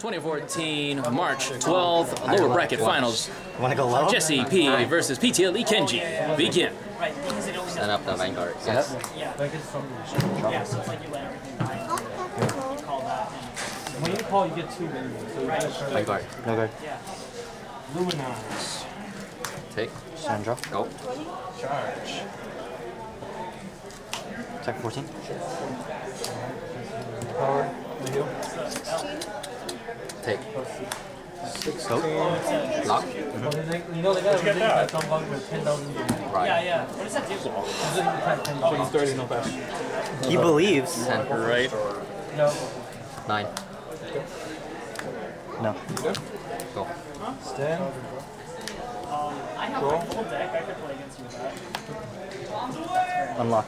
2014 March 12th lower bracket finals. Want to go low? Jesse P versus PTLE Kenji. Begin. Right, because it always Set up the Vanguard. Yes. up? Yeah. Yeah, so it's like you let everything die. Call that. When you call, you get two minions. So Right. just try Vanguard. No good. yeah. Luminize. Take. Sandra. Go. Charge. Second 14. Power. The heal. Take. Go. Lock. Well, they, you know they got a ridiculous that some with 10,000. Right. Yeah, yeah. What does that do? This is attack 10,000. He's 30, no pass. He believes. Ten. Right. No. Nine. No. Go. Stand. Um, I have Cool. a full deck. I could play against you with that. Unlock.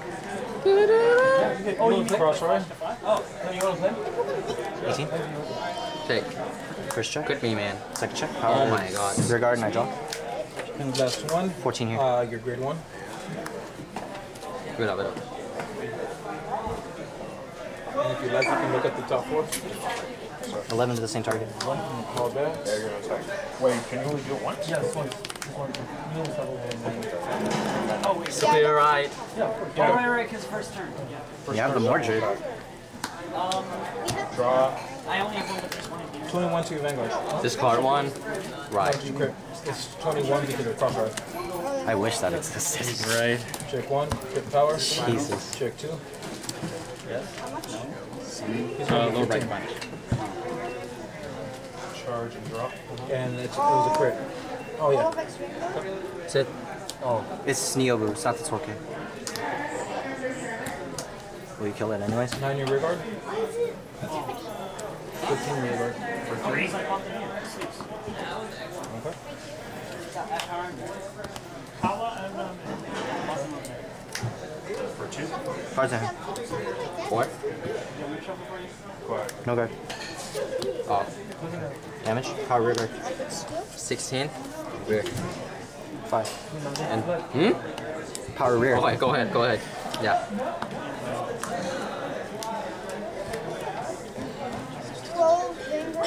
Oh, you cross, right? Oh, you want to play? 18. Take. First check. Good me, man. Second check. Oh Power. my god. Rear guard and I draw. And last one. 14 here. Uh, your grade one. Good up, good up. And if you like, you can look at the top four. 11 to the same target. One, and call back. Yeah, you're gonna. Wait, can you only do it once? Yeah, this one. This one. You only double one. oh wait. Clear right. Yeah, of course. Oh, right, right, because first turn. Yeah. You have the Mordred. Um, Draw. I only have one 21 to your Vanguard. Discard one. Right. You. It's 21 because of cross ride. I wish that existed. Right. Check one. Get power. Jesus. Check two. Uh, lower bracket finals. Charge and drop. And it's, it was a crit. Oh yeah. Sit. Oh, it's Neobu. It's not the Torque. Will you kill it anyways? Nine your rear guard. 15 your rear guard. Oh, he's like off the hand. Six. Okay. Kawa and um, For two. Cards in hand. Four. Go ahead. No guard. Off. Damage. Power rear guard. Sixteen. Rear. Five. And hmm. Power rear. Go ahead. Go ahead. Go ahead. Yeah.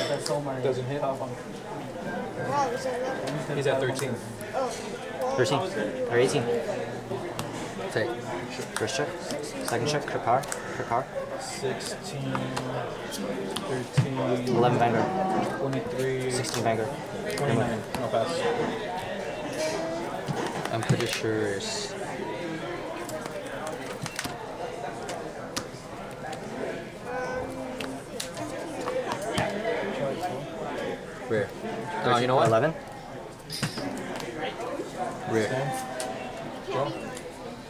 That's all my. Doesn't hit. He's at 13. 13. Or 18. Take. First check. Second check. Crit power. Crit power. 16, 13, 11 Vanguard. 23, 16 Vanguard. 29. No pass. I'm pretty sure it's rear. No, you know what? 11. Rear. Draw.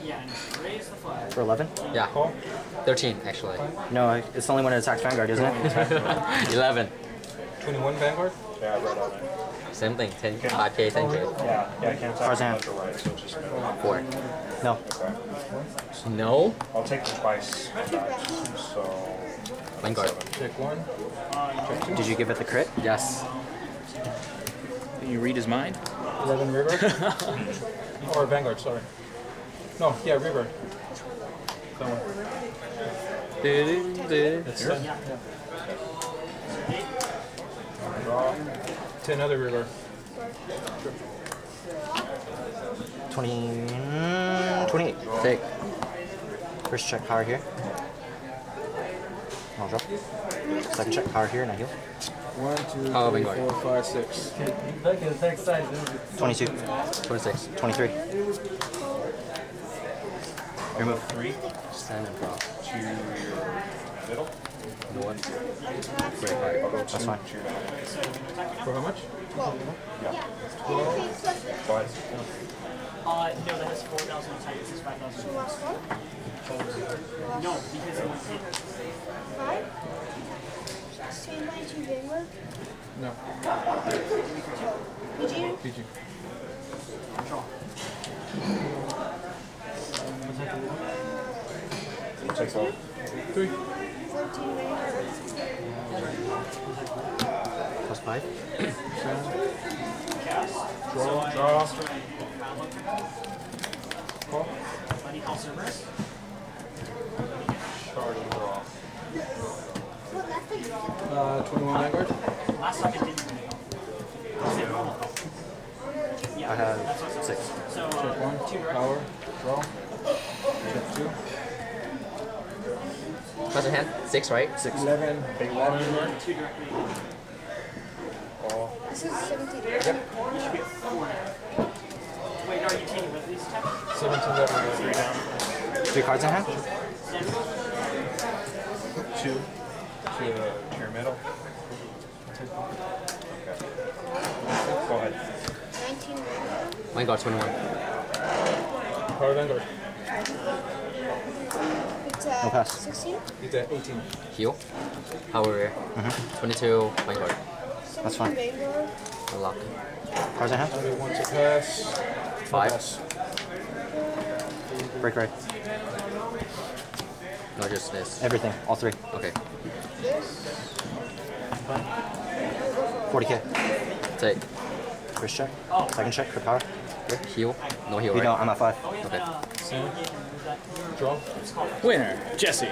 yeah, and raise the flag. For 11? Yeah. Call. Thirteen actually. No, it's only when it attacks Vanguard, isn't it? Eleven. 21 Vanguard. Yeah, right on it. Same thing. Ten. Five K. Ten K. Yeah, yeah, I can't Tarzan. attack left right, so just Four. No. No. I'll take the twice. So Vanguard. Check one. Did you give it the crit? Yes. Can you read his mind? 11 rear guard. or Vanguard, sorry. No, yeah, river. guard. That one. That's ten. Yeah. Draw. 10 other rear guard. 20. mm, 28. Take. First check power here. I'll drop. Second check power here and I heal. One, two, three, Vanguard. four, five, six. Look at the text size. 22. Twenty-six. 23. Remove. three Stand and drop. to your middle. One. Great I'll card. go That's fine. to your middle. For how much? But Uh, no, that has 4,000 attack. This is 5,000. No, because it was hit. No. PG. take off. Three. Plus 5. Draw. Draw. Call. Buddy call Cerberus. Charge and draw. Uh, 21 Vanguard. Last time it didn't. Was it normal? Yeah. I have six. So, Check uh, one. two. Power. Draw. Check two. Cards in hand. Six, right? Six. Eleven. Big one. Two directly. Call. This is 17. You should be at four now. Wait, are you teaming with these attacks? Seventeen level. Three down. Three cards in hand. Two. To uh, your middle. Go ahead. 19. Vanguard 21. Power Vanguard. It's uh, No pass. 16. He's at eighteen. Heal. Power rear. 22. Vanguard. That's fine. Vanguard. Unlock. Cards in hand. Only one to pass. No Five. pass. Break ride. No, just this. Everything. All three. Okay. This. 40k. Take. First check. Second check. Crit power. Heal. No heal, You right? don't. I'm at five. Okay. Draw. Winner, Jesse.